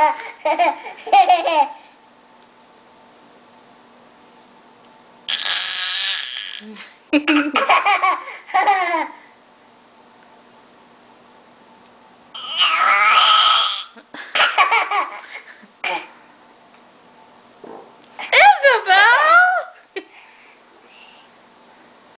Mm-hmm.